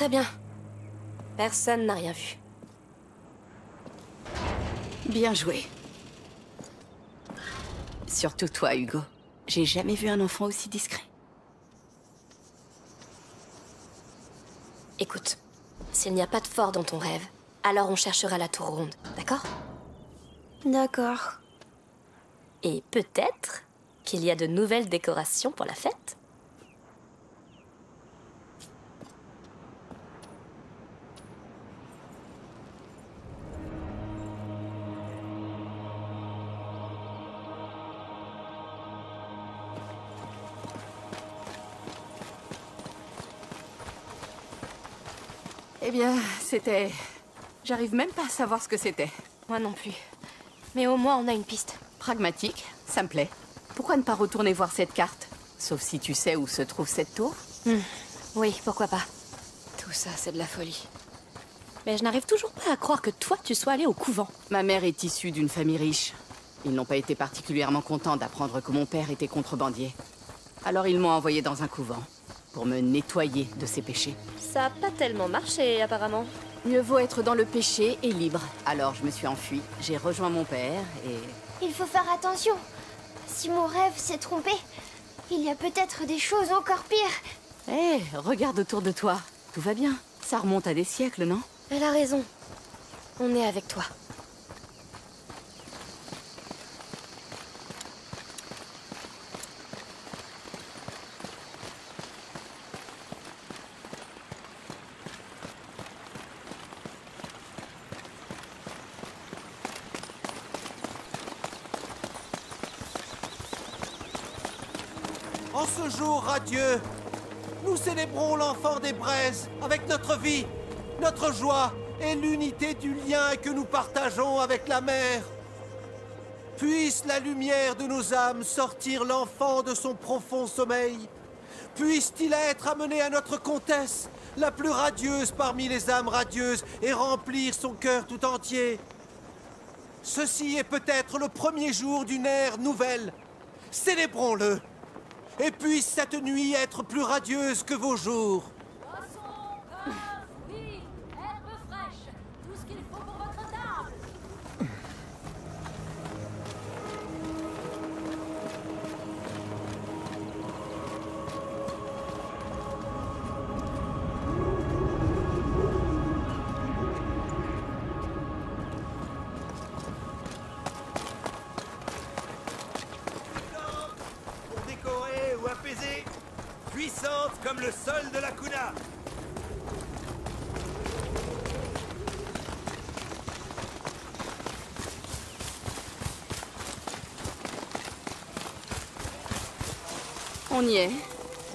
Très bien. Personne n'a rien vu. Bien joué. Surtout toi, Hugo. J'ai jamais vu un enfant aussi discret. Écoute, s'il n'y a pas de fort dans ton rêve, alors on cherchera la tour ronde, d'accord? D'accord. Et peut-être qu'il y a de nouvelles décorations pour la fête? Eh bien, c'était... J'arrive même pas à savoir ce que c'était. Moi non plus. Mais au moins on a une piste. Pragmatique, ça me plaît. Pourquoi ne pas retourner voir cette carte? Sauf si tu sais où se trouve cette tour. Hmm. Oui, pourquoi pas. Tout ça, c'est de la folie. Mais je n'arrive toujours pas à croire que toi, tu sois allé au couvent. Ma mère est issue d'une famille riche. Ils n'ont pas été particulièrement contents d'apprendre que mon père était contrebandier. Alors ils m'ont envoyé dans un couvent, pour me nettoyer de ses péchés. Ça a pas tellement marché, apparemment. Mieux vaut être dans le péché et libre. Alors je me suis enfuie, j'ai rejoint mon père et... Il faut faire attention. Si mon rêve s'est trompé, il y a peut-être des choses encore pires. Hé, regarde autour de toi. Tout va bien. Ça remonte à des siècles, non? Elle a raison. On est avec toi. En ce jour radieux, nous célébrons l'enfant des braises avec notre vie, notre joie et l'unité du lien que nous partageons avec la mer. Puisse la lumière de nos âmes sortir l'enfant de son profond sommeil. Puisse-t-il être amené à notre comtesse, la plus radieuse parmi les âmes radieuses, et remplir son cœur tout entier. Ceci est peut-être le premier jour d'une ère nouvelle. Célébrons-le. Et puisse cette nuit être plus radieuse que vos jours.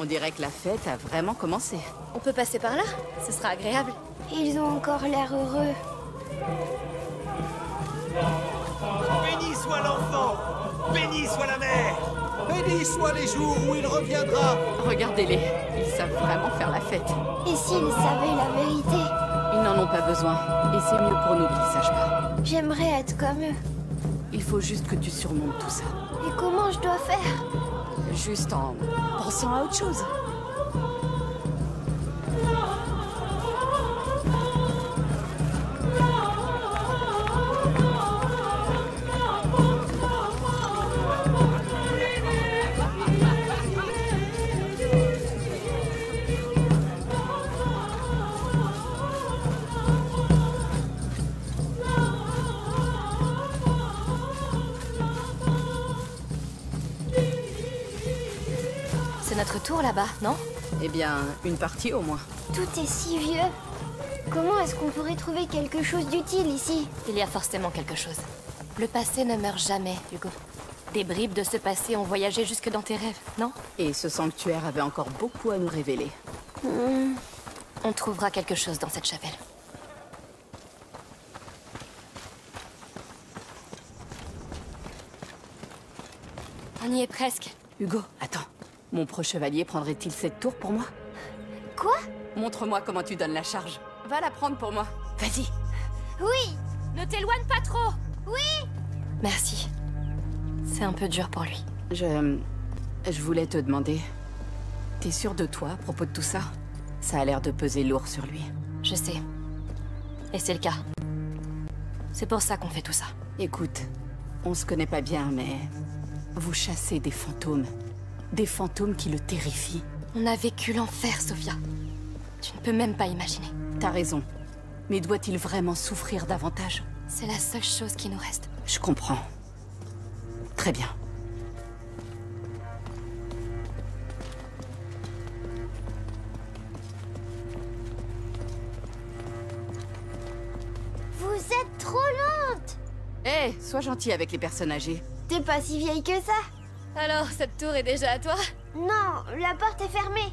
On dirait que la fête a vraiment commencé. On peut passer par là Ce sera agréable. Ils ont encore l'air heureux. Béni soit l'enfant, béni soit la mère, béni soient les jours où il reviendra. Regardez-les. Ils savent vraiment faire la fête. Et s'ils savaient la vérité? Ils n'en ont pas besoin. Et c'est mieux pour nous qu'ils sachent pas. J'aimerais être comme eux. Il faut juste que tu surmontes tout ça. Et comment je dois faire? Juste en pensant à autre chose. Notre tour là-bas, non Eh bien, une partie au moins. Tout est si vieux. Comment est-ce qu'on pourrait trouver quelque chose d'utile ici Il y a forcément quelque chose. Le passé ne meurt jamais, Hugo. Des bribes de ce passé ont voyagé jusque dans tes rêves, non Et ce sanctuaire avait encore beaucoup à nous révéler. On trouvera quelque chose dans cette chapelle. On y est presque. Hugo, attends. Mon pro-chevalier prendrait-il cette tour pour moi? Quoi? Montre-moi comment tu donnes la charge. Va la prendre pour moi. Vas-y. Oui Ne t'éloigne pas trop Oui Merci. C'est un peu dur pour lui. Je... Je voulais te demander... T'es sûr de toi à propos de tout ça? Ça a l'air de peser lourd sur lui. Je sais. Et c'est le cas. C'est pour ça qu'on fait tout ça. Écoute, on se connaît pas bien, mais... Vous chassez des fantômes. Des fantômes qui le terrifient. On a vécu l'enfer, Sophia. Tu ne peux même pas imaginer. T'as raison. Mais doit-il vraiment souffrir davantage? C'est la seule chose qui nous reste. Je comprends. Très bien. Vous êtes trop lente Hé, sois gentil avec les personnes âgées. T'es pas si vieille que ça Alors, cette tour est déjà à toi Non, la porte est fermée.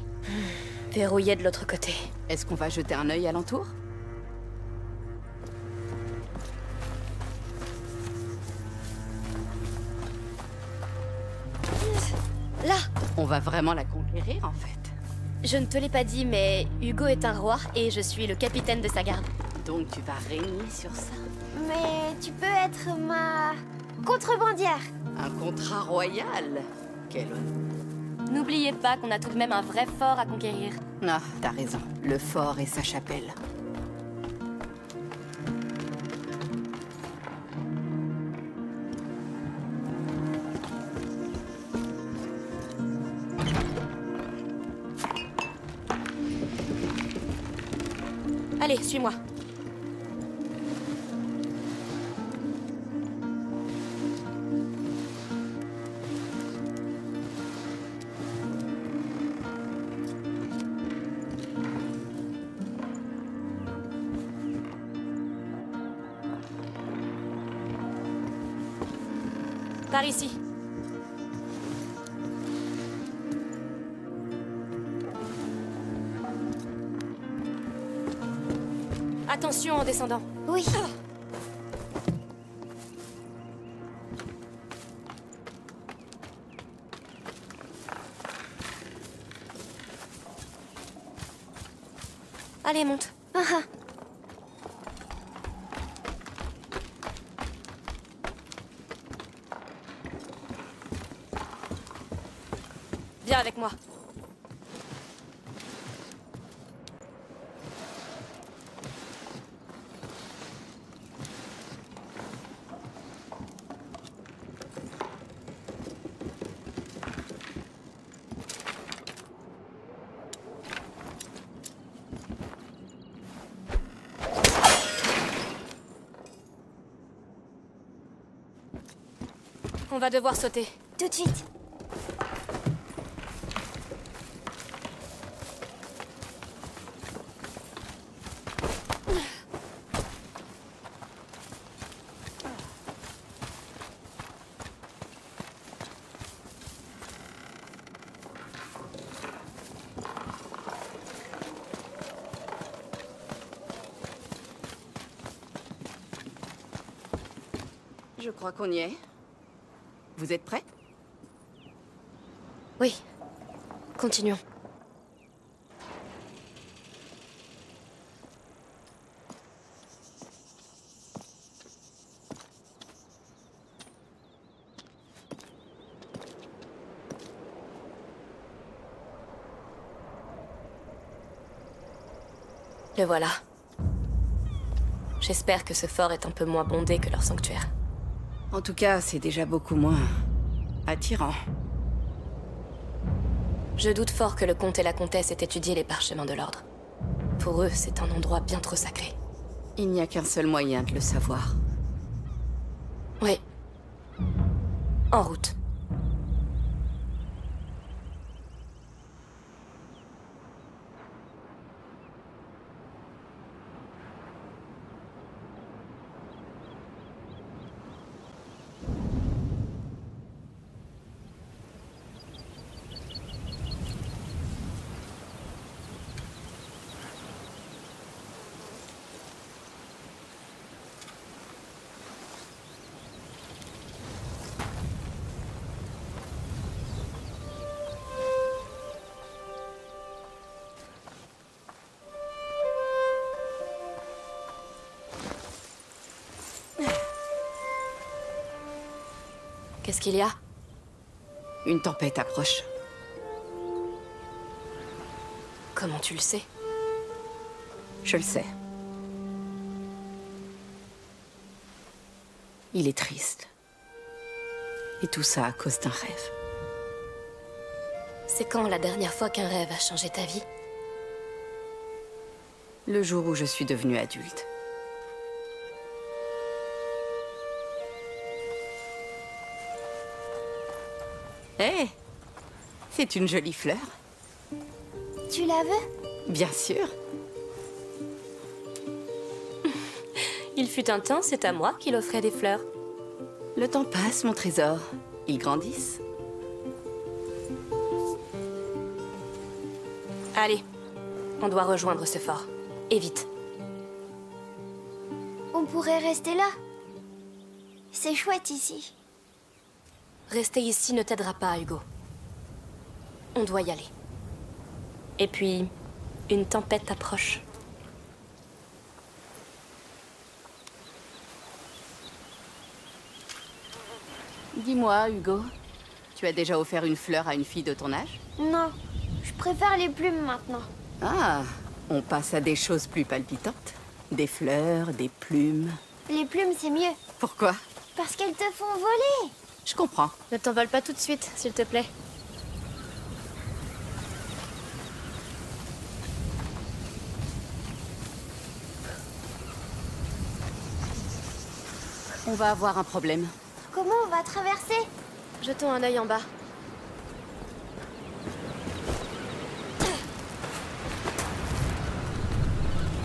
Verrouillée de l'autre côté. Est-ce qu'on va jeter un œil alentour? Là On va vraiment la conquérir, en fait. Je ne te l'ai pas dit, mais Hugo est un roi et je suis le capitaine de sa garde. Donc tu vas régner sur ça? Mais tu peux être ma contrebandière. Un contrat royal Quel honneur. N'oubliez pas qu'on a tout de même un vrai fort à conquérir. Ah, t'as raison. Le fort et sa chapelle. Allez, suis-moi. Descendant. Oui. Allez, monte. Ah, ah. Viens avec moi. Va devoir sauter. Tout de suite. Je crois qu'on y est. Vous êtes prêts? Oui. Continuons. Le voilà. J'espère que ce fort est un peu moins bondé que leur sanctuaire. En tout cas, c'est déjà beaucoup moins attirant. Je doute fort que le comte et la comtesse aient étudié les parchemins de l'ordre. Pour eux, c'est un endroit bien trop sacré. Il n'y a qu'un seul moyen de le savoir. Oui. En route. Qu'est-ce qu'il y a? Une tempête approche. Comment tu le sais? Je le sais. Il est triste. Et tout ça à cause d'un rêve. C'est quand la dernière fois qu'un rêve a changé ta vie? Le jour où je suis devenue adulte. Hé C'est une jolie fleur. Tu la veux? Bien sûr. Il fut un temps, c'est à moi qu'il offrait des fleurs. Le temps passe, mon trésor. Ils grandissent. Allez, on doit rejoindre ce fort. Et vite. On pourrait rester là. C'est chouette ici. Rester ici ne t'aidera pas, Hugo. On doit y aller. Et puis, une tempête approche. Dis-moi, Hugo, tu as déjà offert une fleur à une fille de ton âge? Non, je préfère les plumes maintenant. Ah, on passe à des choses plus palpitantes. Des fleurs, des plumes. Les plumes, c'est mieux. Pourquoi? Parce qu'elles te font voler. Je comprends. Ne t'envole pas tout de suite, s'il te plaît. On va avoir un problème. Comment on va traverser? Jetons un œil en bas.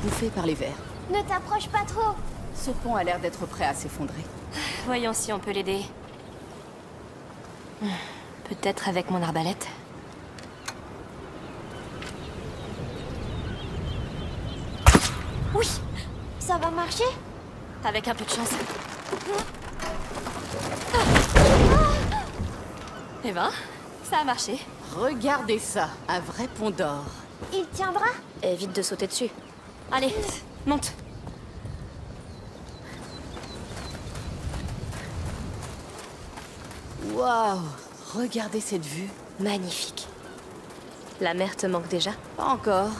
Bouffé par les vers. Ne t'approche pas trop. Ce pont a l'air d'être prêt à s'effondrer. Voyons si on peut l'aider. Peut-être avec mon arbalète. Oui, ça va marcher Avec un peu de chance. Eh ben, ça a marché. Regardez ça, un vrai pont d'or. Il tiendra Évite de sauter dessus. Allez, monte. Waouh Regardez cette vue. Magnifique. La mer te manque déjà? Pas encore,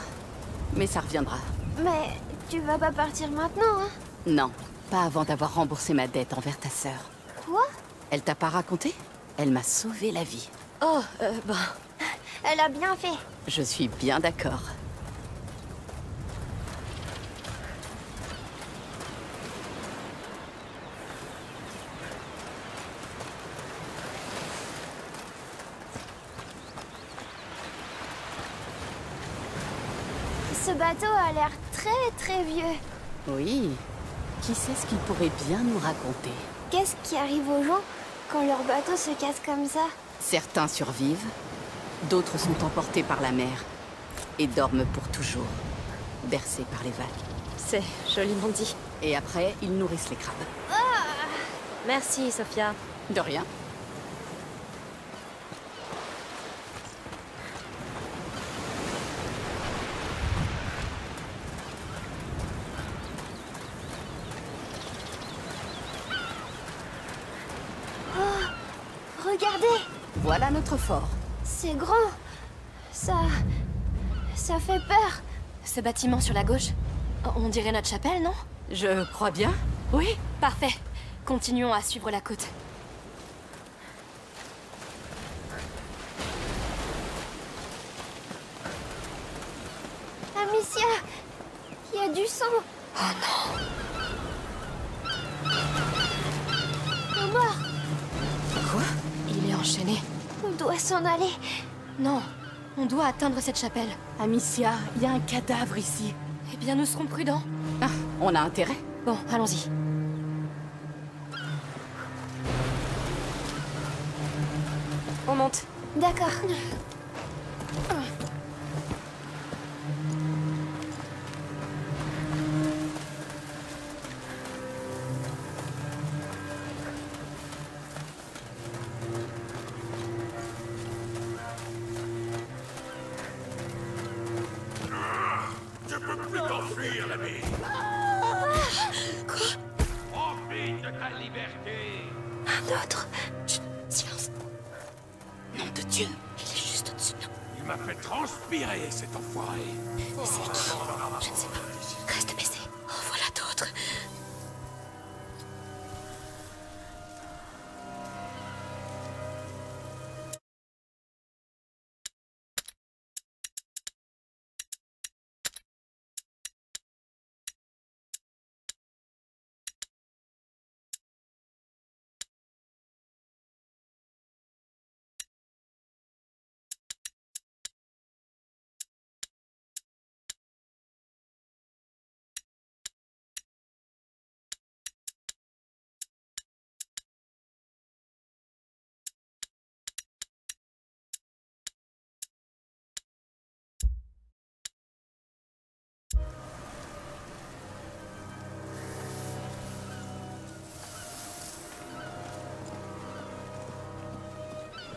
mais ça reviendra. Mais tu vas pas partir maintenant, hein? Non, pas avant d'avoir remboursé ma dette envers ta sœur. Quoi? Elle t'a pas raconté? Elle m'a sauvé la vie. Oh, euh, ben... Elle a bien fait. Je suis bien d'accord. Bateau a l'air très très vieux. Oui. Qui sait ce qu'il pourrait bien nous raconter? Qu'est-ce qui arrive aux gens quand leur bateau se casse comme ça? Certains survivent, d'autres sont emportés par la mer et dorment pour toujours, bercés par les vagues. C'est joliment dit. Et après, ils nourrissent les crabes. Merci, Sophia. De rien. Regardez Fort. C'est grand. Ça... Ça fait peur. Ce bâtiment sur la gauche, on dirait notre chapelle, non? Je crois bien. Oui, parfait. Continuons à suivre la côte. Amicia Il y a du sang Oh non Un mort Quoi Il est enchaîné. On doit s'en aller. Non, on doit atteindre cette chapelle. Amicia, il y a un cadavre ici. Eh bien, nous serons prudents. Ah, on a intérêt. Bon, allons-y. On monte. D'accord.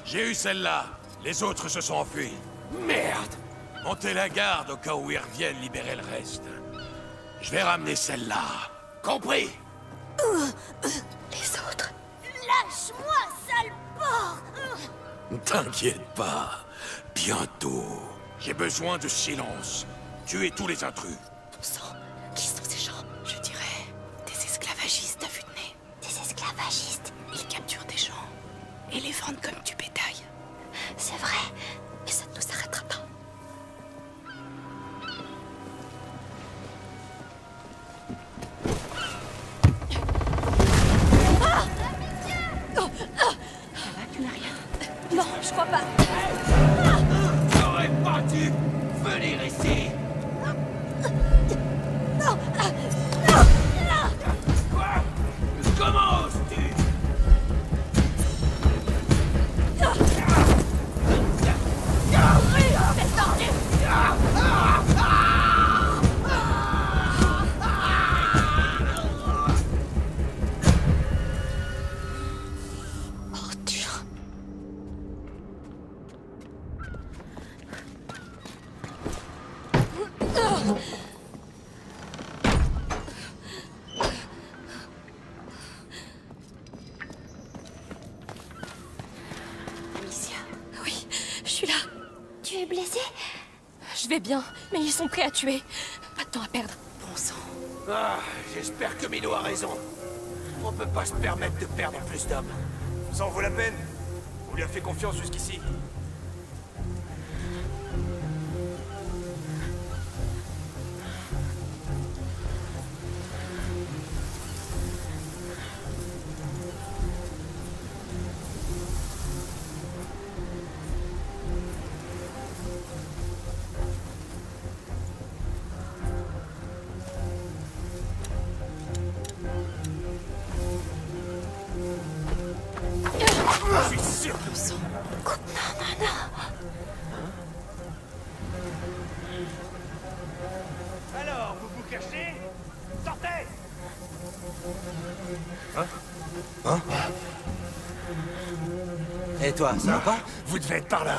J'ai eu celle-là. Les autres se sont enfuis. Merde Montez la garde au cas où ils reviennent libérer le reste. Je vais ramener celle-là. Compris? Les autres. Lâche-moi, sale porc T'inquiète pas. Bientôt. J'ai besoin de silence. Tuez tous les intrus. Bon sang, qui sont ces gens? Je dirais des esclavagistes à vue de nez. Des esclavagistes. Ils capturent des gens et les vendent comme du sont prêts à tuer. Pas de temps à perdre. bon sang. Ah, j'espère que Mino a raison. On peut pas se permettre de perdre plus d'hommes. Ça en vaut la peine On lui a fait confiance jusqu'ici. Pas? Vous devez être par là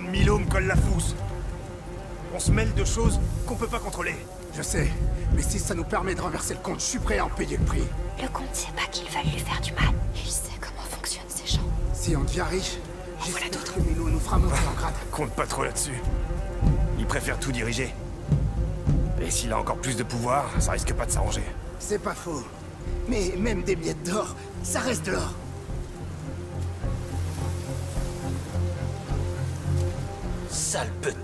de Milo me colle la fousse. On se mêle de choses qu'on peut pas contrôler. Je sais, mais si ça nous permet de renverser le compte, je suis prêt à en payer le prix. Le comte sait pas qu'ils veulent lui faire du mal. Il sait comment fonctionnent ces gens. Si on devient riche, voilà d'autres. que Milo nous fera monter en grade. Compte pas trop là-dessus. Il préfère tout diriger. Et s'il a encore plus de pouvoir, ça risque pas de s'arranger. C'est pas faux. Mais même des miettes d'or, ça reste de l'or. Sale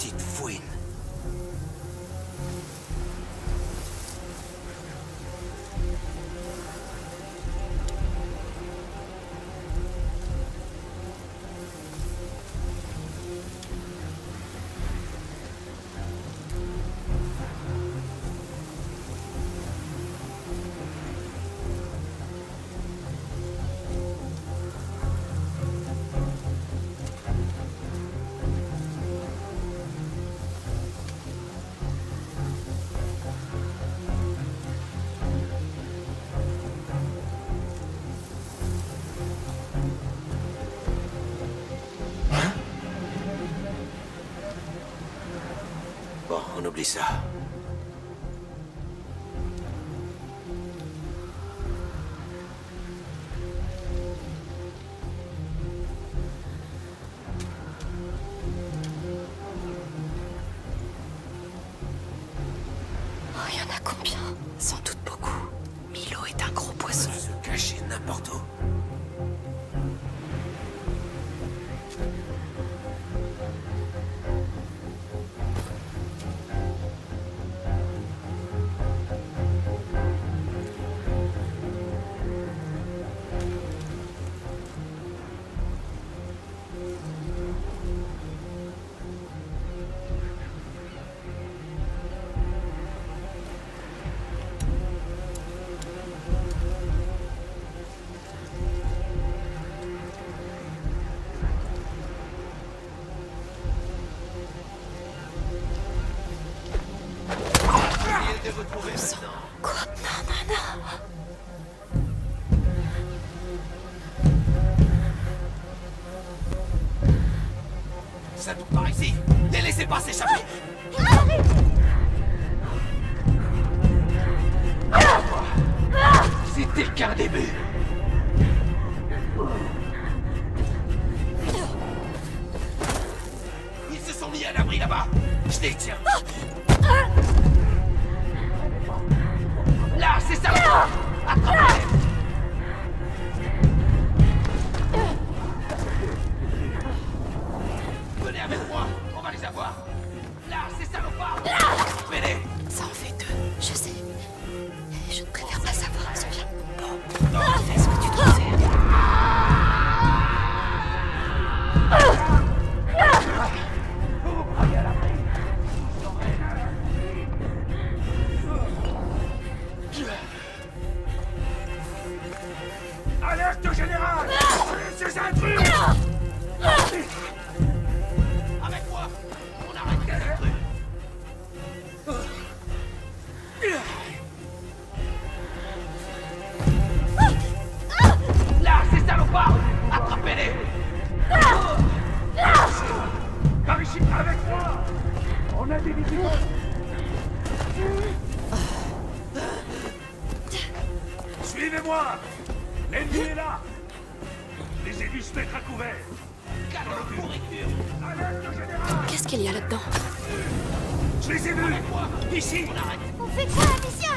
il y en a combien? Sans doute beaucoup. Milo est un gros poisson. Se cacher n'importe où. Suivez-moi. L'ennemi est là. Les élus se mettre à couvert. Qu'est-ce qu'il y a là-dedans? Je les ai vus. Ici. On fait quoi, Amicia?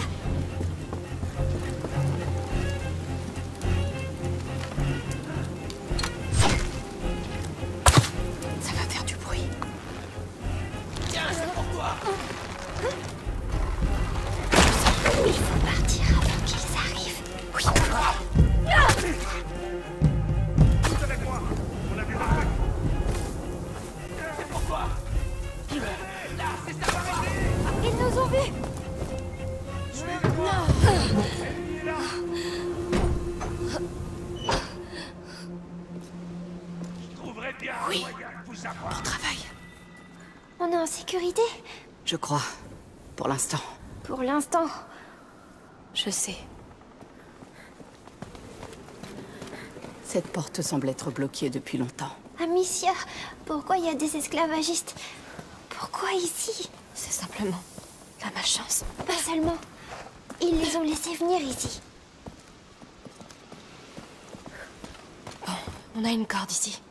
Semble être bloquée depuis longtemps. Amicia, pourquoi il y a des esclavagistes? Pourquoi ici? C'est simplement la malchance. Pas seulement. Ils les ont laissés venir ici. Bon, on a une corde ici.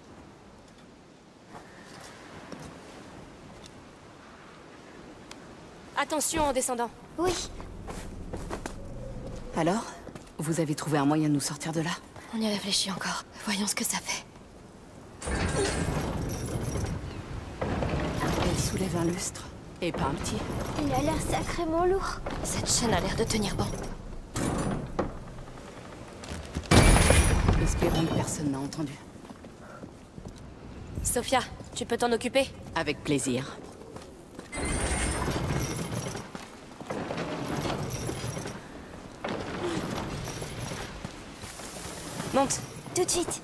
Attention en descendant. Oui. Alors Vous avez trouvé un moyen de nous sortir de là? On y réfléchit encore. Voyons ce que ça fait. Elle soulève un lustre. Et pas un petit. Il a l'air sacrément lourd. Cette chaîne a l'air de tenir bon. Espérons que personne n'a entendu. Sophia, tu peux t'en occuper? Avec plaisir. Monte. Tout de suite.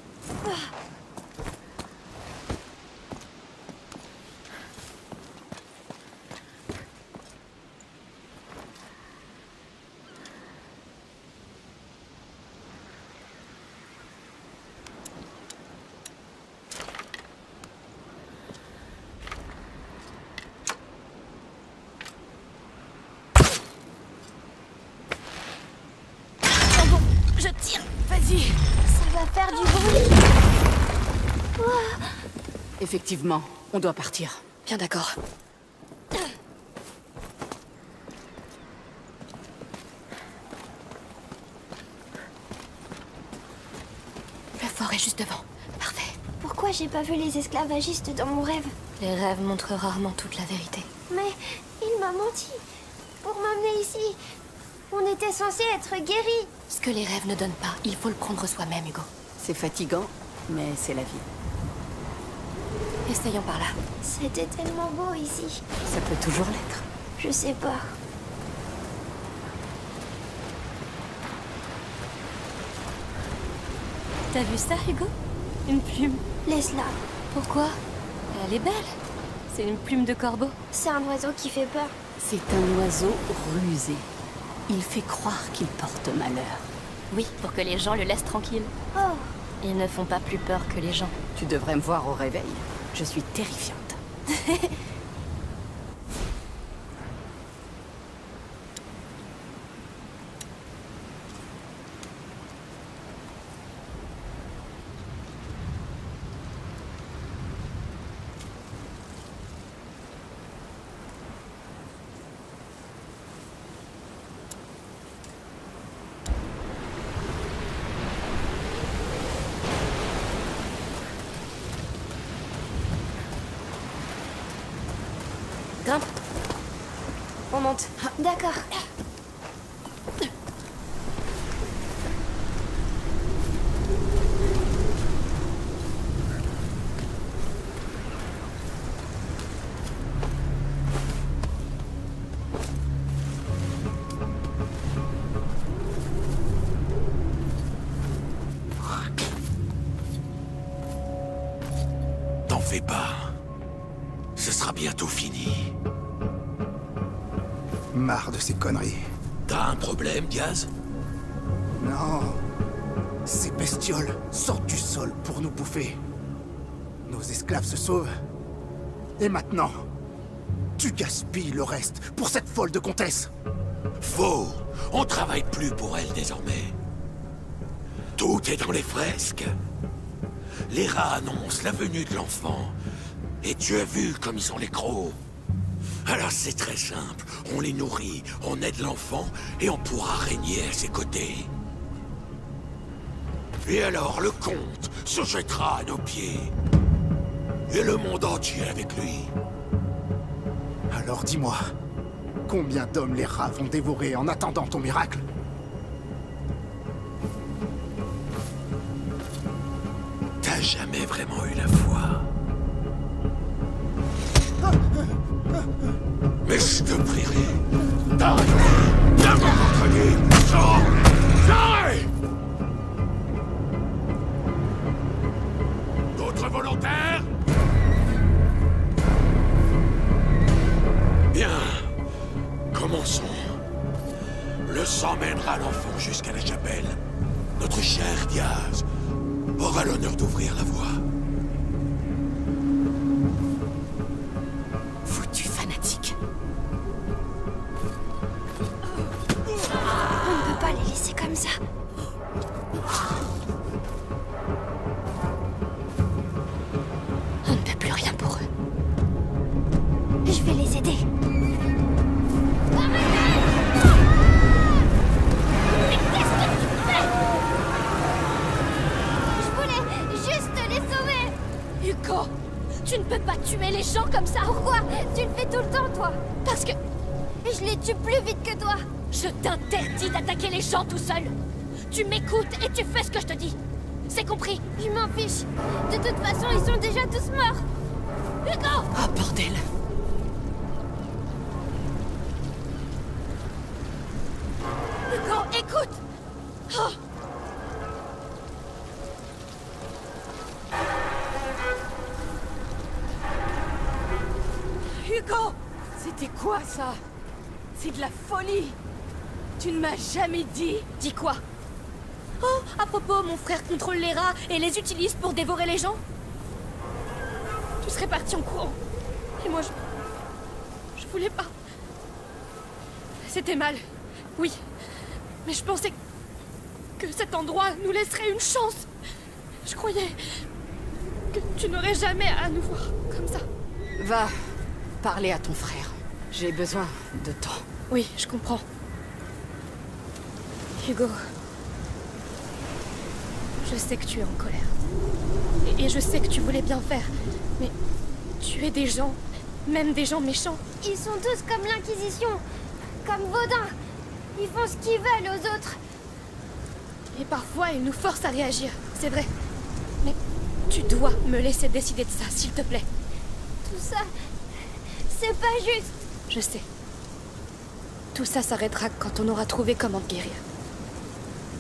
Je tire. Vas-y. Ça va faire du bruit. Effectivement, on doit partir. Bien d'accord. Le fort est juste devant. Parfait. Pourquoi j'ai pas vu les esclavagistes dans mon rêve? Les rêves montrent rarement toute la vérité. Mais il m'a menti. Pour m'amener ici, on était censé être guéris. Ce que les rêves ne donnent pas, il faut le prendre soi-même, Hugo. C'est fatigant, mais c'est la vie. Essayons par là. C'était tellement beau ici. Ça peut toujours l'être. Je sais pas. T'as vu ça, Hugo? Une plume. Laisse-la. Pourquoi? Elle est belle. C'est une plume de corbeau. C'est un oiseau qui fait peur. C'est un oiseau rusé. Il fait croire qu'il porte malheur. Oui, pour que les gens le laissent tranquille. Oh, Ils ne font pas plus peur que les gens. Tu devrais me voir au réveil. Je suis terrifiante. fais pas. Ce sera bientôt fini. Marre de ces conneries. T'as un problème, Diaz Non. Ces bestioles sortent du sol pour nous bouffer. Nos esclaves se sauvent. Et maintenant, tu gaspilles le reste pour cette folle de comtesse. Faux On travaille plus pour elle désormais. Tout est dans les fresques. Les rats annoncent la venue de l'enfant. Et tu as vu comme ils sont les crocs. Alors c'est très simple. On les nourrit, on aide l'enfant, et on pourra régner à ses côtés. Et alors le comte se jettera à nos pieds. Et le monde entier avec lui. Alors dis-moi, combien d'hommes les rats vont dévorer en attendant ton miracle? Vraiment eu la foi. Mais je te prierai. D'arrêter J'arrête D'autres volontaires? Bien. Commençons. Le sang mènera l'enfant jusqu'à la chapelle. Notre cher Diaz aura l'honneur d'ouvrir la voie. Et je les tue plus vite que toi. Je t'interdis d'attaquer les gens tout seul. Tu m'écoutes et tu fais ce que je te dis. C'est compris. Je m'en fiche. De toute façon, ils sont déjà tous morts. Hugo Oh, bordel. Hugo, écoute C'est de la folie Tu ne m'as jamais dit Dis quoi? Oh, à propos, mon frère contrôle les rats et les utilise pour dévorer les gens Tu serais parti en courant. Et moi, je... Je voulais pas. C'était mal, oui. Mais je pensais que cet endroit nous laisserait une chance. Je croyais que tu n'aurais jamais à nous voir comme ça. Va parler à ton frère. J'ai besoin de temps. Oui, je comprends. Hugo. Je sais que tu es en colère. Et, et je sais que tu voulais bien faire. Mais tu es des gens, même des gens méchants. Ils sont tous comme l'Inquisition Comme Vaudin Ils font ce qu'ils veulent aux autres Et parfois, ils nous forcent à réagir, c'est vrai. Mais tu dois me laisser décider de ça, s'il te plaît. Tout ça... C'est pas juste Je sais. Tout ça s'arrêtera quand on aura trouvé comment te guérir.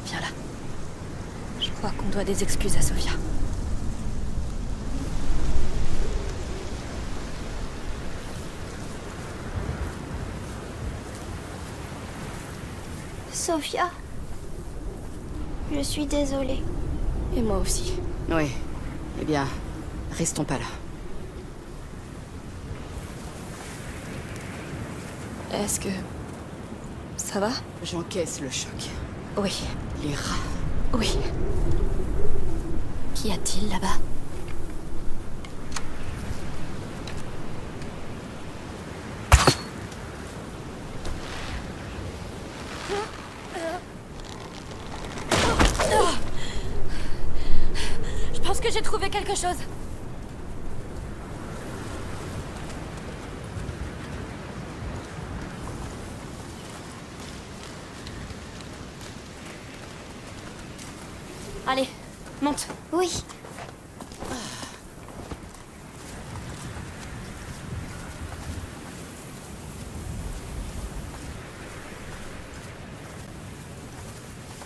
Viens là. Je crois qu'on doit des excuses à Sophia. Sophia Je suis désolée. Et moi aussi. Oui. Eh bien, restons pas là. Est-ce que... Ça va? J'encaisse le choc. Oui. Les rats. Oui. Qu'y a-t-il là-bas? Je pense que j'ai trouvé quelque chose. Allez, monte. Oui.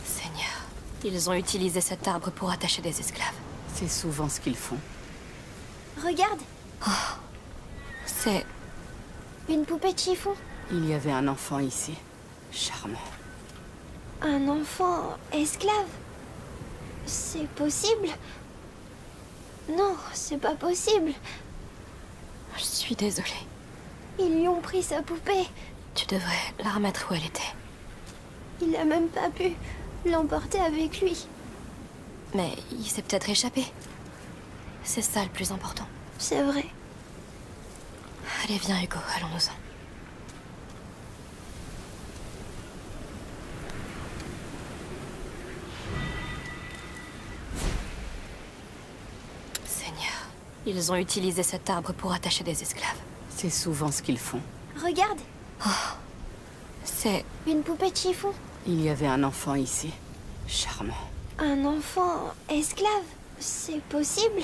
Seigneur, ils ont utilisé cet arbre pour attacher des esclaves. C'est souvent ce qu'ils font. Regarde, C'est... une poupée de chiffon. Il y avait un enfant ici. Charmant. Un enfant esclave C'est possible? Non, c'est pas possible. Je suis désolée. Ils lui ont pris sa poupée. Tu devrais la remettre où elle était. Il a même pas pu l'emporter avec lui. Mais il s'est peut-être échappé. C'est ça le plus important. C'est vrai. Allez, viens Hugo, allons-nous-en. Ils ont utilisé cet arbre pour attacher des esclaves. C'est souvent ce qu'ils font. Regarde, C'est... une poupée de chiffon. Il y avait un enfant ici. Charmant. Un enfant esclave C'est possible?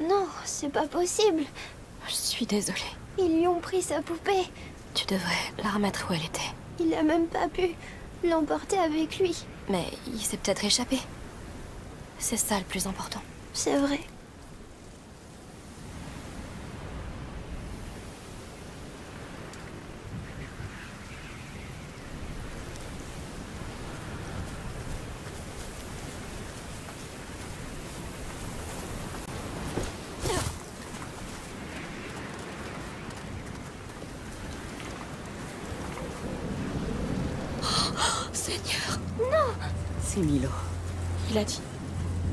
Non, c'est pas possible. Je suis désolée. Ils lui ont pris sa poupée. Tu devrais la remettre où elle était. Il a même pas pu l'emporter avec lui. Mais il s'est peut-être échappé. C'est ça le plus important. C'est vrai. Seigneur C'est Milo. Il a dit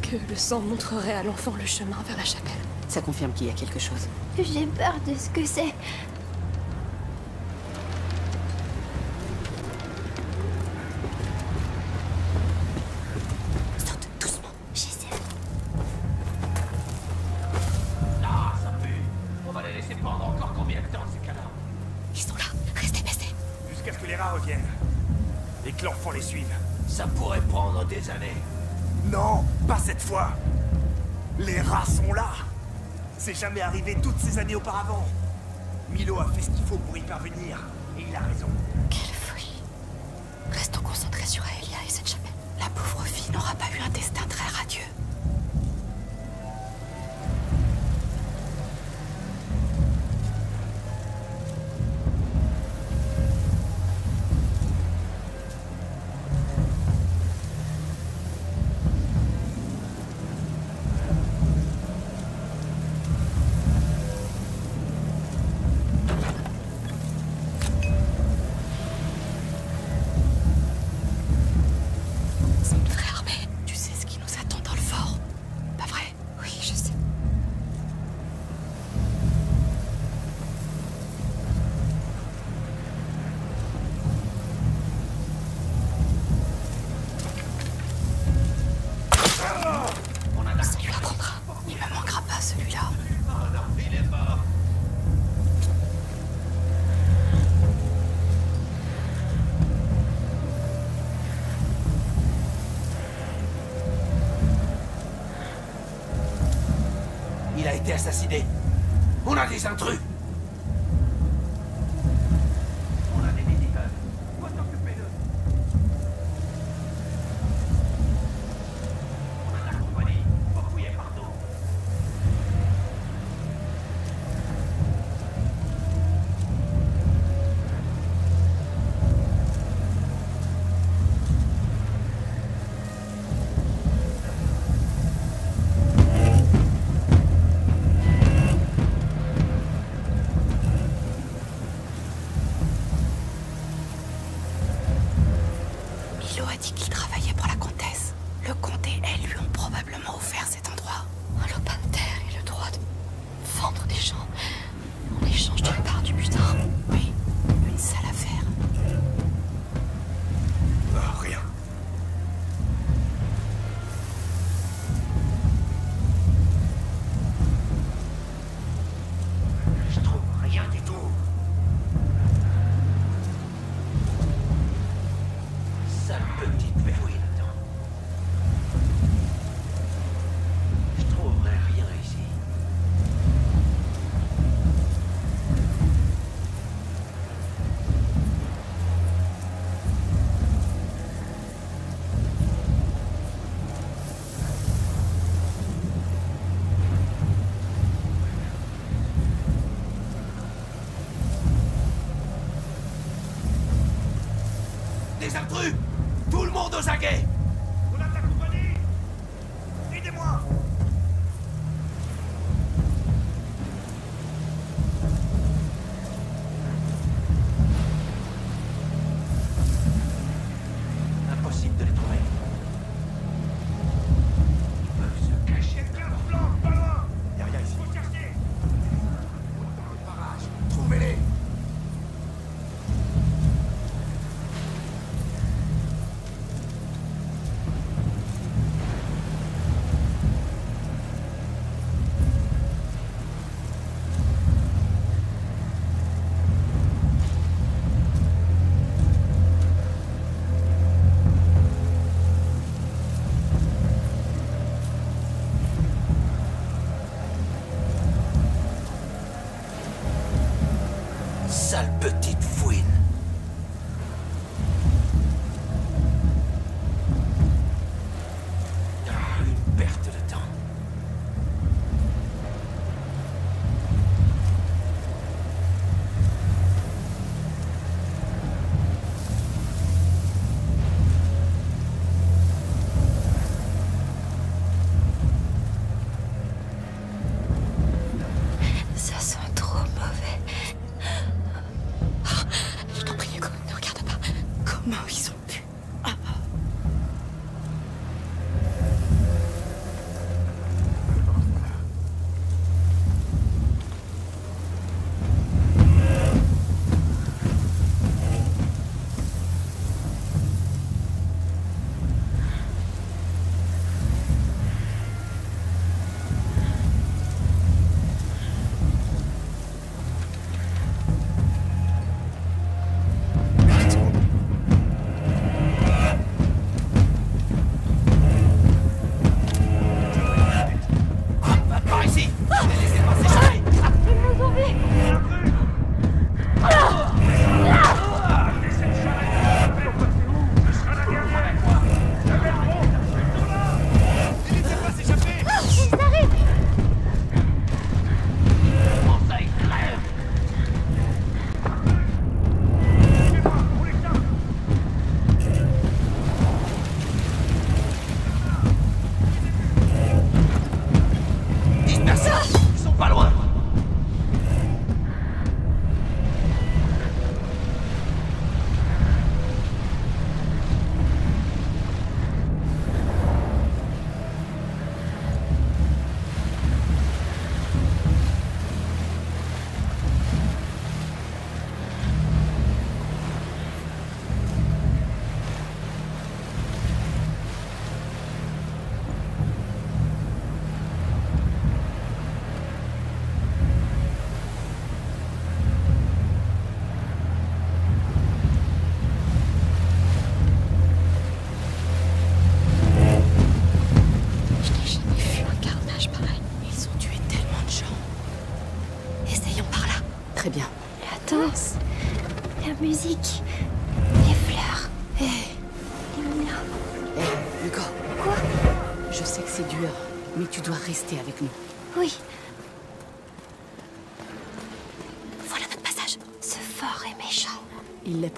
que le sang montrerait à l'enfant le chemin vers la chapelle. Ça confirme qu'il y a quelque chose. J'ai peur de ce que c'est. jamais arrivé toutes ces années auparavant. Milo a fait ce qu'il faut pour y parvenir, et il a raison. On a des intrus.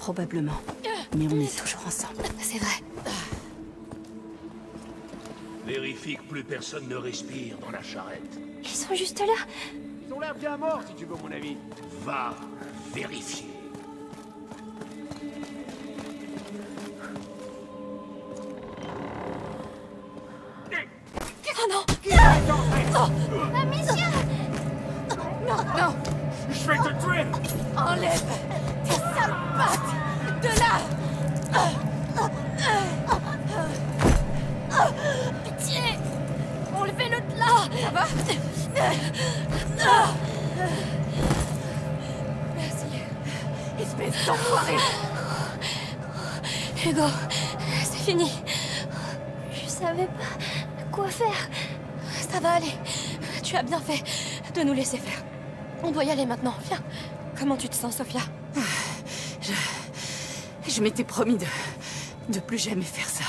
Probablement. Mais on est toujours ensemble. C'est vrai. Vérifie que plus personne ne respire dans la charrette. Ils sont juste là. Ils ont l'air bien morts, si tu veux mon avis. Va vérifier. Oh non Amicia Non Je vais te tuer Enlève pattes de là Pitié Enlevez-le de là Ça va Merci. Espèce d'enfoiré Hugo, c'est fini. Je savais pas quoi faire. Ça va aller. Tu as bien fait de nous laisser faire. On doit y aller maintenant. Viens. Comment tu te sens, Sophia? Je m'étais promis de... de plus jamais faire ça.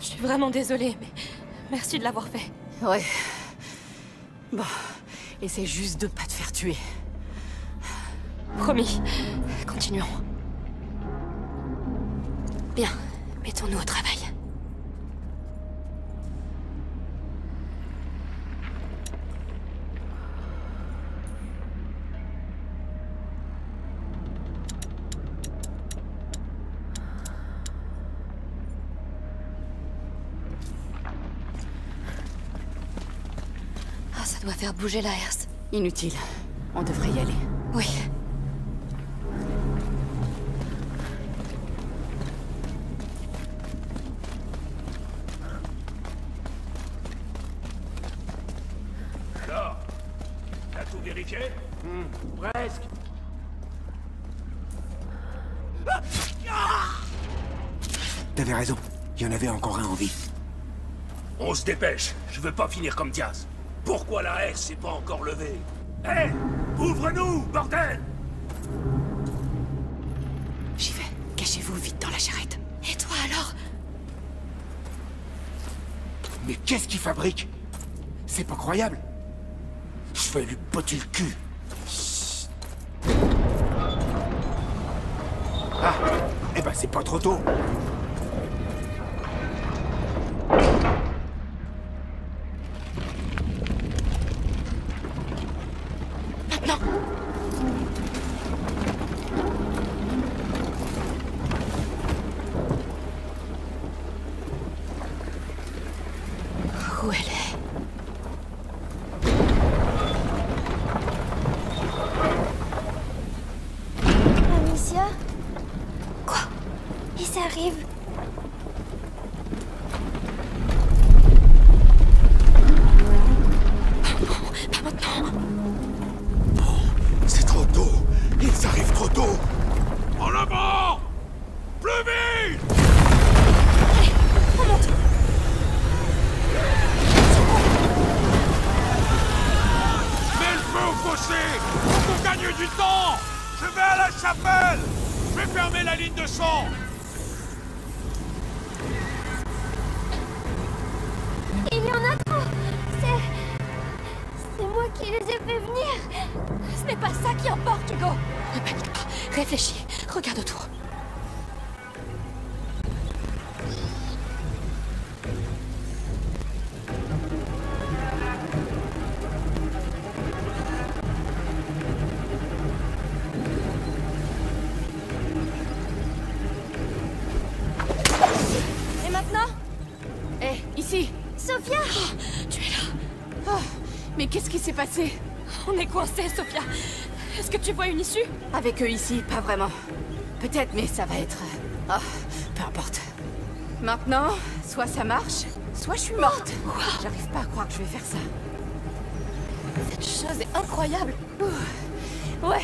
Je suis vraiment désolée, mais merci de l'avoir fait. Ouais. Bon, essaie juste de pas te faire tuer. Promis. Continuons. Bien. Mettons-nous au travail. Ah, ça doit faire bouger la herse. Inutile. On devrait y aller. Oui. Alors T'as tout vérifié? Presque. T'avais raison. Il y en avait encore un en vie. On se dépêche. Je veux pas finir comme Diaz. Pourquoi la haie s'est pas encore levée? Hé Ouvre-nous, bordel J'y vais. Cachez-vous vite dans la charrette. Et toi alors? Mais qu'est-ce qu'il fabrique? C'est pas croyable. Je vais lui botter le cul. Ah Eh ben c'est pas trop tôt. Mais qu'est-ce qui s'est passé On est coincés, Sophia. Est-ce que tu vois une issue Avec eux ici, pas vraiment. Peut-être, mais ça va être... euh, Ah, peu importe. Maintenant, soit ça marche, soit je suis morte. J'arrive pas à croire que je vais faire ça. Cette chose est incroyable. Ouais,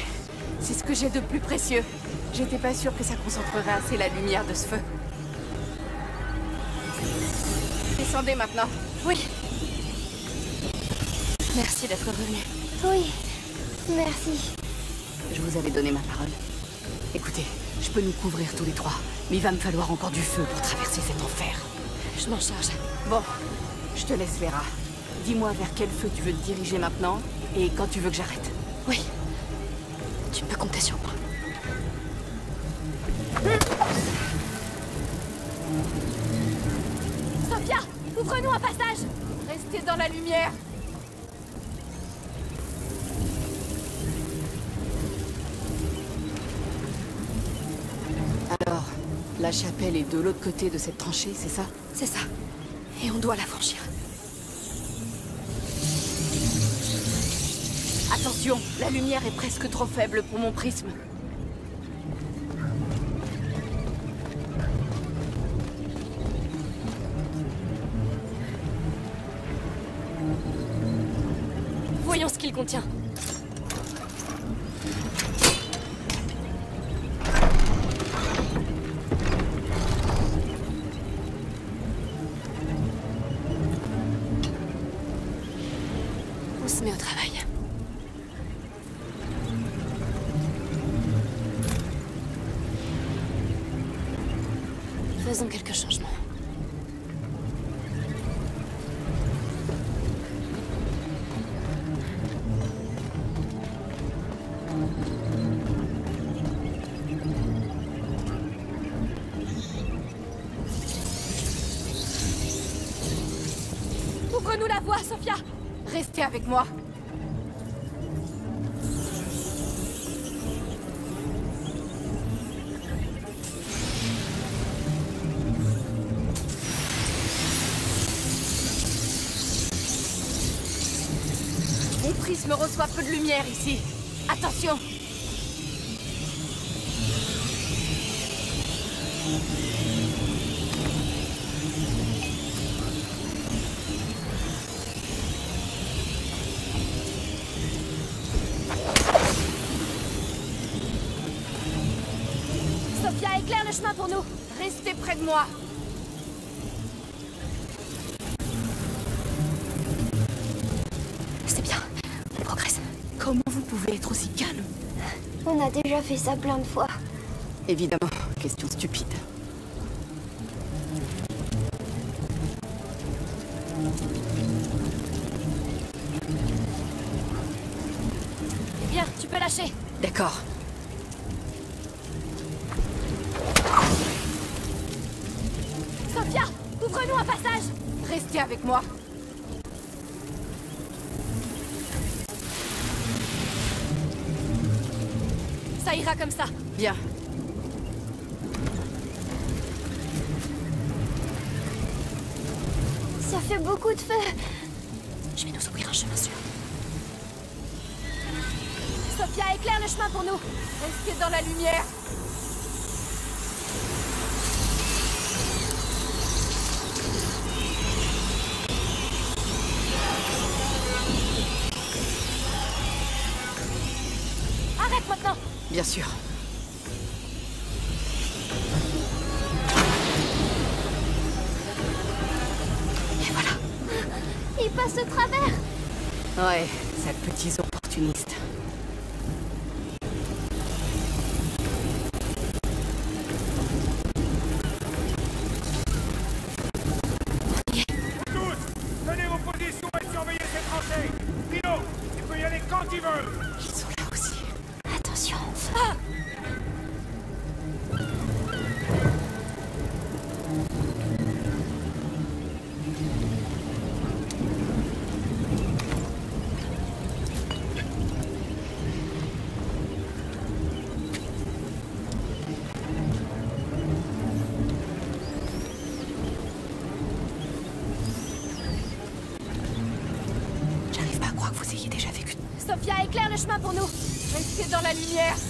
c'est ce que j'ai de plus précieux. J'étais pas sûre que ça concentrerait assez la lumière de ce feu. Descendez maintenant. Oui. Merci d'être revenu. Oui, merci. Je vous avais donné ma parole. Écoutez, je peux nous couvrir tous les trois, mais il va me falloir encore du feu pour traverser cet enfer. Je m'en charge. Bon, je te laisse, Vera. Dis-moi vers quel feu tu veux te diriger maintenant, et quand tu veux que j'arrête. Oui. Tu peux compter sur moi. Sophia Ouvre-nous un passage Restez dans la lumière la chapelle est de l'autre côté de cette tranchée, c'est ça? C'est ça. Et on doit la franchir. Attention, la lumière est presque trop faible pour mon prisme. Voyons ce qu'il contient. Ouvre-nous la voie, Sophia Restez avec moi. Mon prisme reçoit peu de lumière ici. Attention déjà fait ça plein de fois. Évidemment, question stupide. Bien, tu peux lâcher. D'accord. Bien sûr. Le chemin pour nous Restez dans la lumière.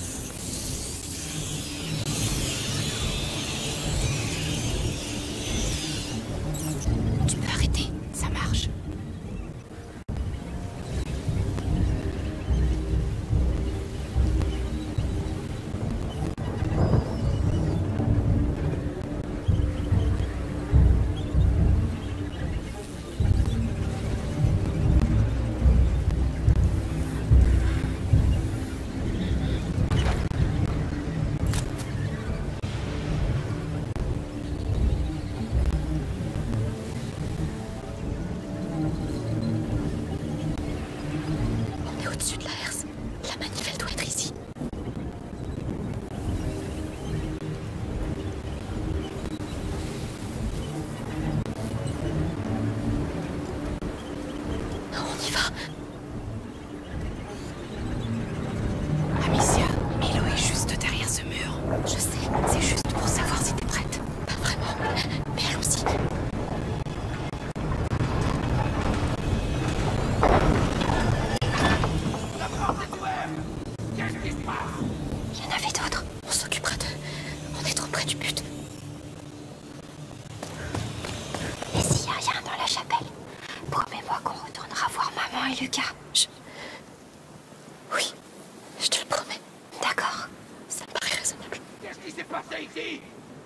Passé ici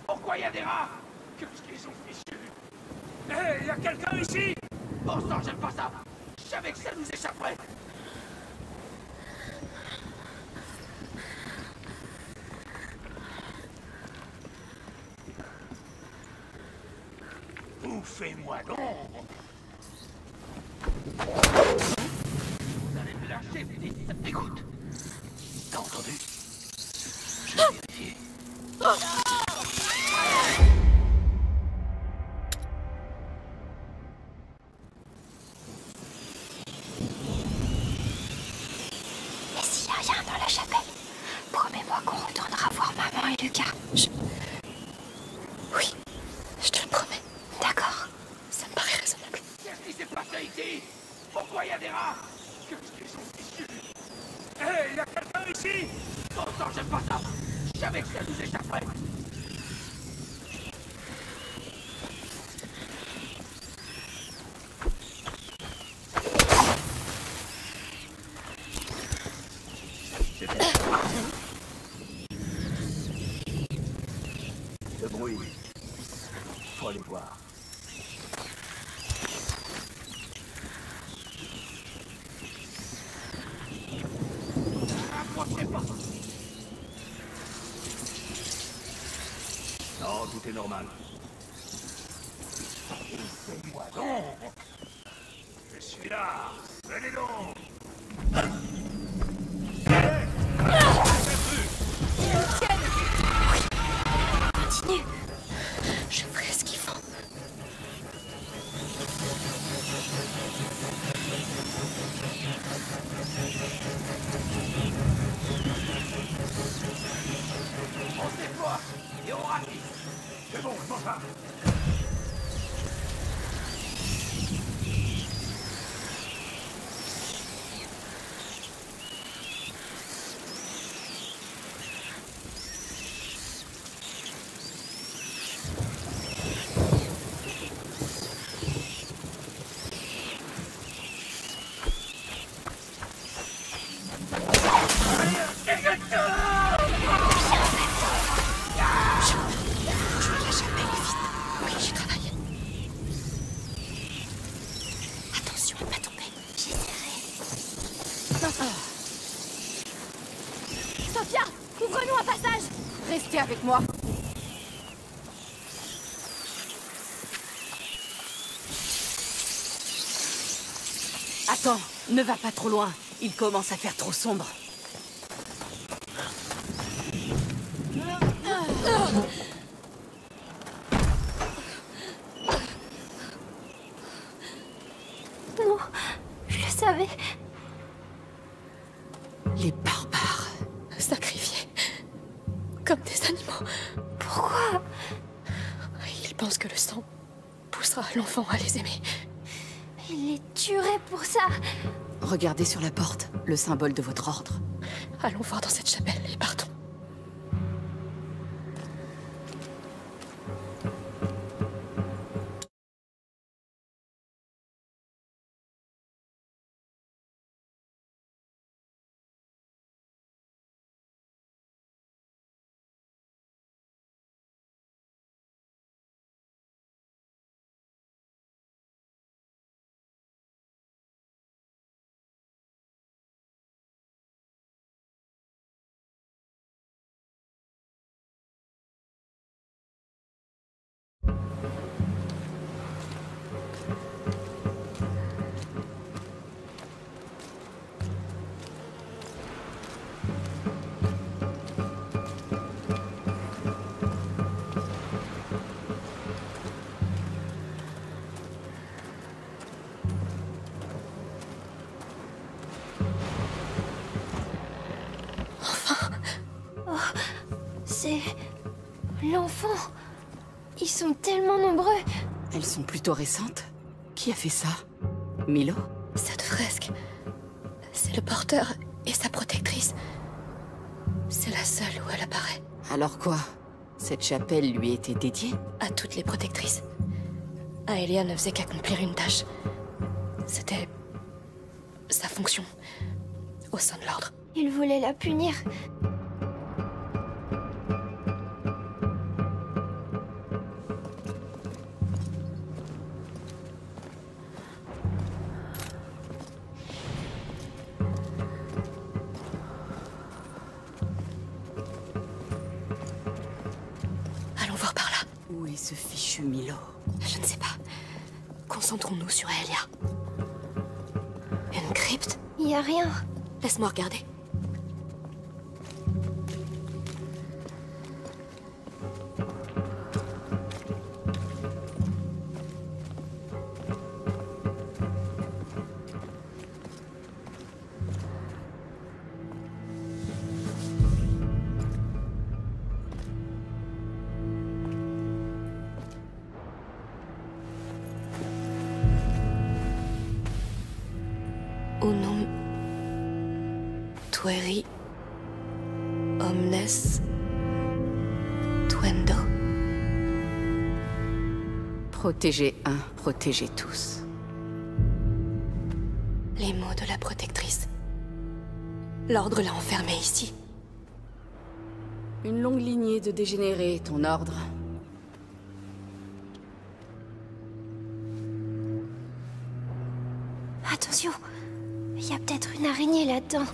Pourquoi y a des rats? Qu'est-ce qu'ils ont fichu Hé, il y a quelqu'un ici? Bon sang, j'aime pas ça. Je savais que ça nous échapperait. Bouffez-moi donc? Ne va pas trop loin. Il commence à faire trop sombre. Non, je le savais. Les barbares. Sacrifiés. Comme des animaux. Pourquoi? Ils pensent que le sang poussera l'enfant à les aimer. Regardez sur la porte, le symbole de votre ordre. Allons voir dans cette chapelle l'enfant. Ils sont tellement nombreux. Elles sont plutôt récentes. Qui a fait ça? Milo? Cette fresque, c'est le porteur et sa protectrice. C'est la seule où elle apparaît. Alors quoi? Cette chapelle lui était dédiée? À toutes les protectrices. Aelia ne faisait qu'accomplir une tâche. C'était... sa fonction. Au sein de l'ordre. Il voulait la punir. Rien. Laisse-moi regarder. Protéger un, protéger tous. Les mots de la protectrice. L'ordre l'a enfermée ici. Une longue lignée de dégénérés, ton ordre. Attention. Y a peut-être une araignée là-dedans.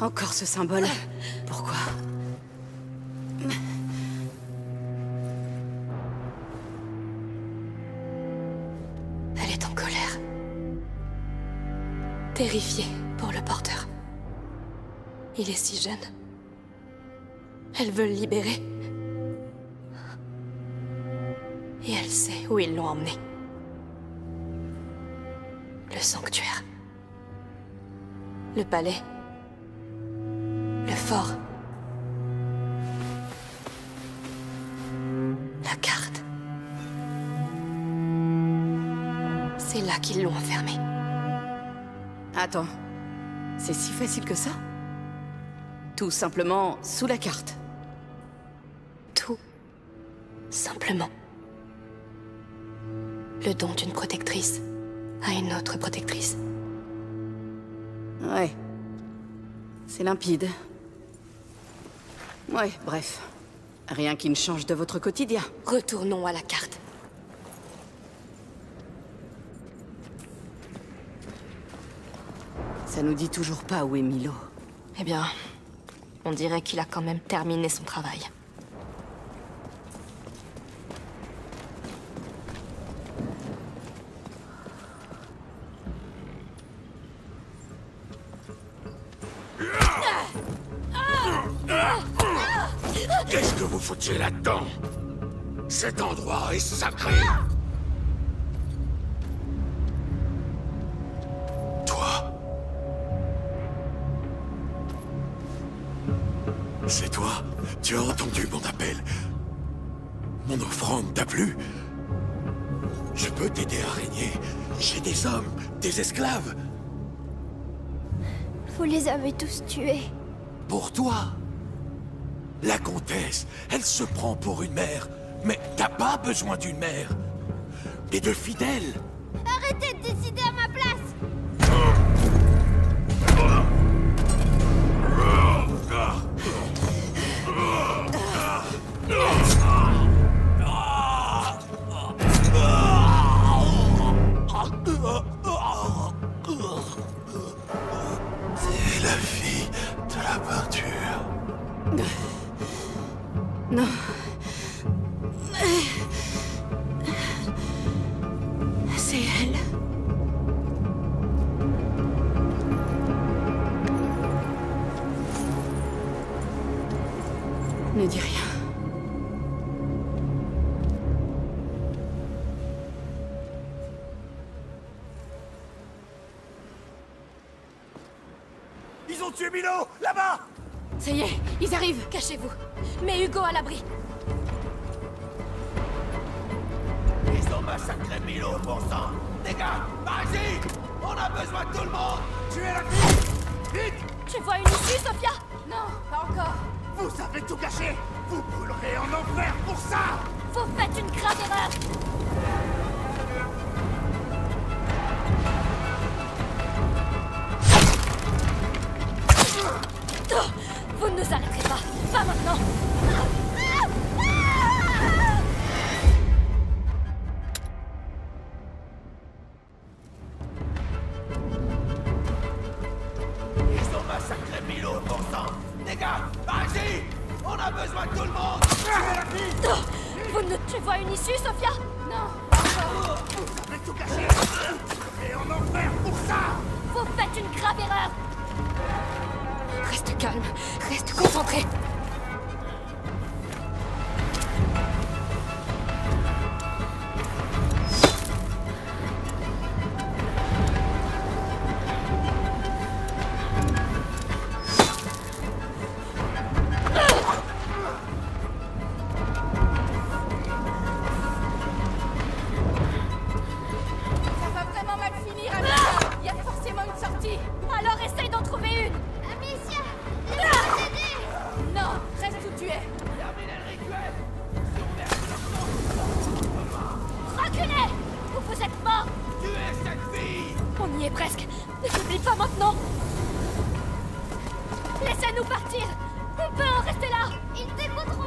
Encore ce symbole. Pour le porteur. Il est si jeune. Elle veut le libérer. Et elle sait où ils l'ont emmené. Le sanctuaire. Le palais. Le fort. La carte. C'est là qu'ils l'ont enfermé. Attends. C'est si facile que ça Tout simplement sous la carte. Tout. Simplement. Le don d'une protectrice à une autre protectrice. Ouais. C'est limpide. Ouais, bref. Rien qui ne change de votre quotidien. Retournons à la carte. Ça nous dit toujours pas où est Milo. Eh bien, on dirait qu'il a quand même terminé son travail. Qu'est-ce que vous foutiez là-dedans? Cet endroit est sacré. C'est toi? Tu as entendu mon appel? Mon offrande t'a plu? Je peux t'aider à régner. J'ai des hommes, des esclaves. Vous les avez tous tués. Pour toi La comtesse, elle se prend pour une mère. Mais t'as pas besoin d'une mère. Mais de fidèles. Arrêtez de décider à ma la fille de la peinture. Laissez-nous partir. On peut en rester là. Ils t'écouteront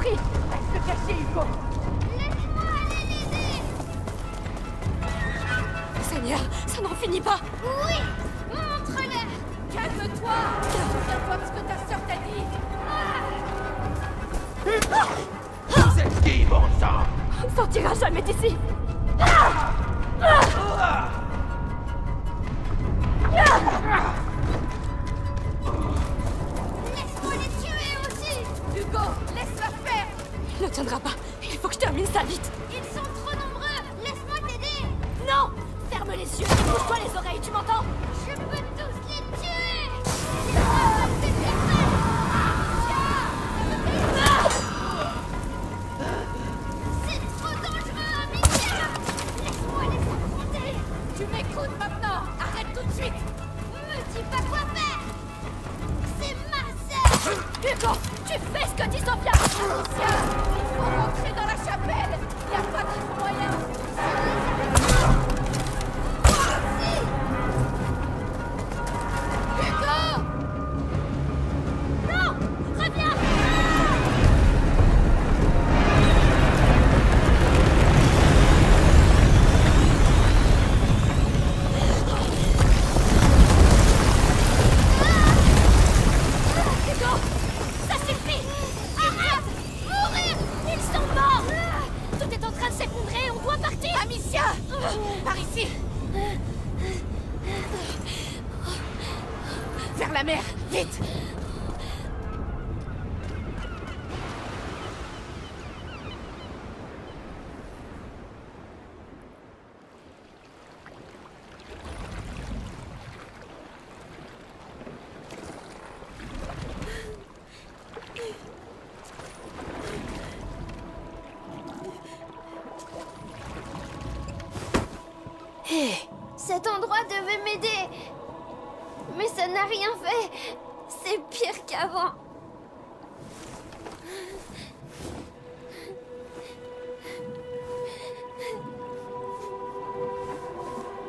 compris Allez se cacher, Hugo. Laisse-moi aller l'aider. Seigneur, ça n'en finit pas. Oui montre-le. Calme-toi. Souviens-toi ce que ta sœur t'a dit. Ah. ah. Vous êtes qui, bon sang On sortira jamais d'ici.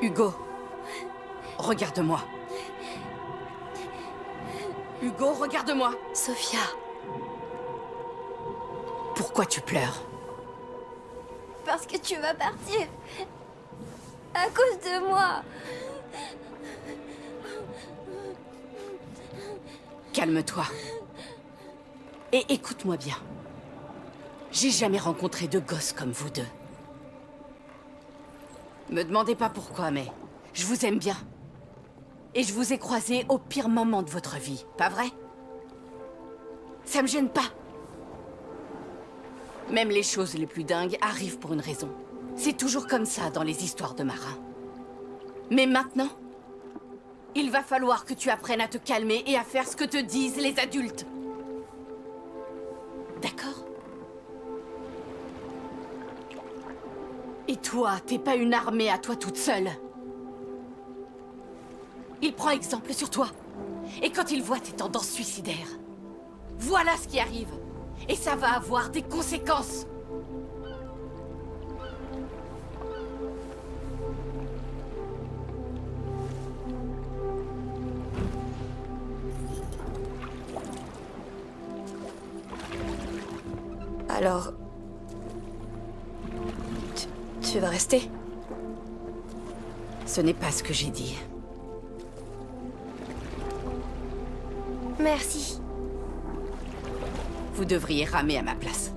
Hugo, regarde-moi. Hugo, regarde-moi. Sophia, Pourquoi tu pleures? Parce que tu vas partir. À cause de moi. Calme-toi. Et écoute-moi bien. J'ai jamais rencontré de gosses comme vous deux. Me demandez pas pourquoi, mais je vous aime bien. Et je vous ai croisés au pire moment de votre vie, pas vrai? Ça me gêne pas. Même les choses les plus dingues arrivent pour une raison. C'est toujours comme ça dans les histoires de marins. Mais maintenant, il va falloir que tu apprennes à te calmer et à faire ce que te disent les adultes. D'accord? Et toi, t'es pas une armée à toi toute seule. Il prend exemple sur toi. Et quand il voit tes tendances suicidaires, voilà ce qui arrive. Et ça va avoir des conséquences. Rester Ce n'est pas ce que j'ai dit. Merci. Vous devriez ramer à ma place.